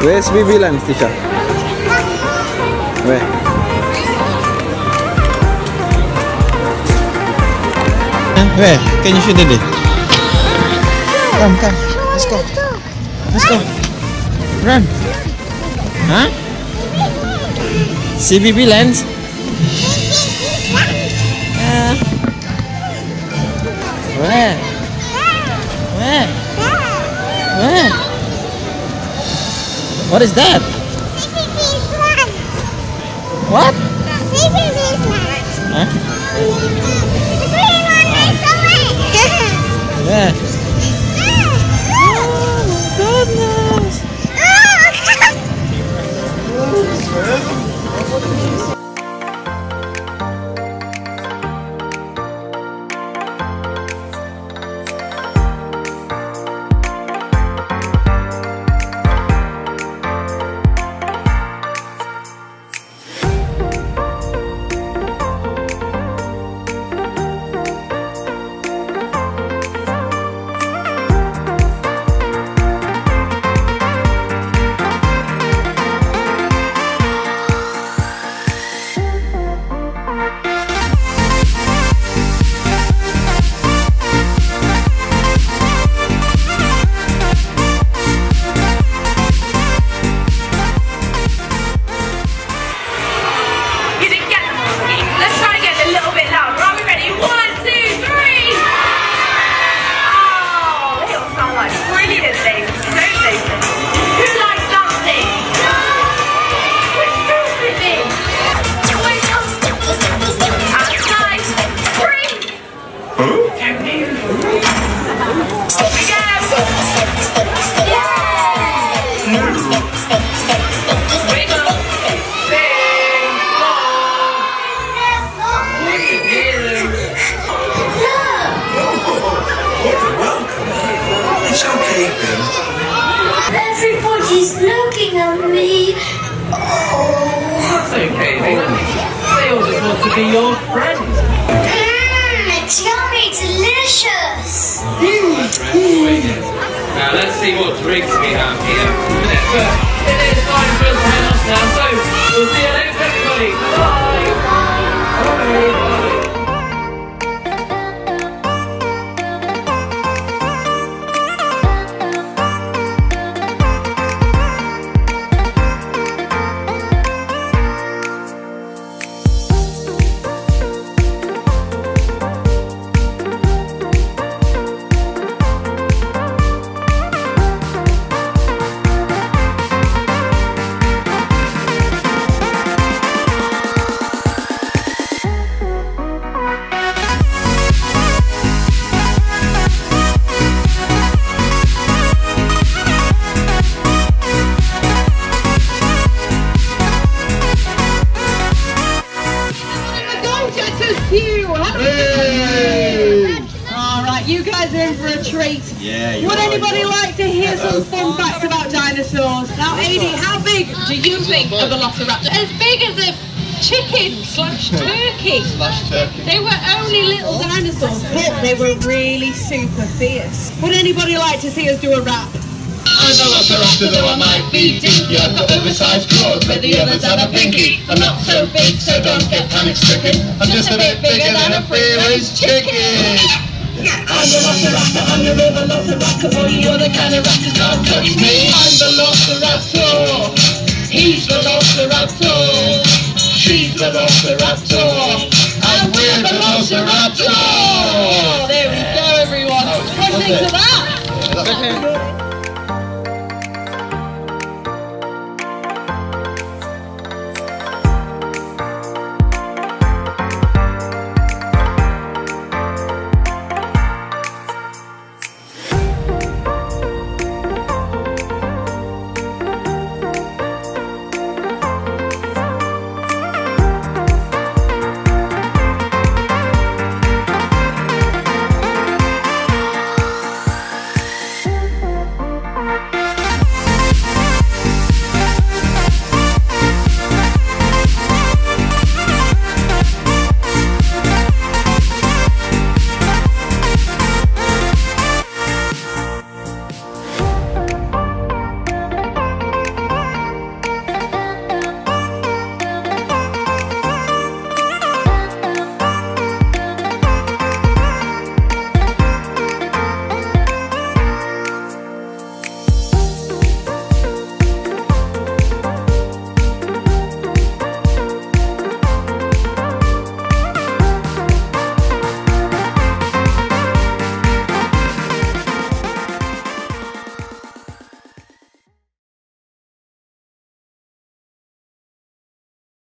Where's Lens, Tisha? Where? Huh? Where? Can you show Daddy? Come, come. Let's go. Let's go. Run. Huh? See Lens? What is that? What? Huh? Where? Everybody's looking at me. Oh. That's okay. They all just want to be your friends. Now let's see what drinks we have here. But it is time for us to head off now, so we'll see you later, everybody. Bye. Bye. All are in for a treat. Yeah, Would anybody like to hear some fun facts about dinosaurs? Now, Adi, how big do you think of a velociraptor? As big as a chicken slash turkey. Slash turkey. They were only little dinosaurs, but they were really super fierce. Would anybody like to see us do a rap? I'm a velociraptor, though I might be dinky. I've got oversized claws, but the others have a pinky. I'm not so big, so don't get panic stricken. I'm just a bit bigger than a free-range chicken. I'm the velociraptor, I'm the real velociraptor. All you other kind of raptors can't touch me. I'm the velociraptor. He's the velociraptor. She's the velociraptor. And we're the velociraptor. There we go, everyone. What do you think of that?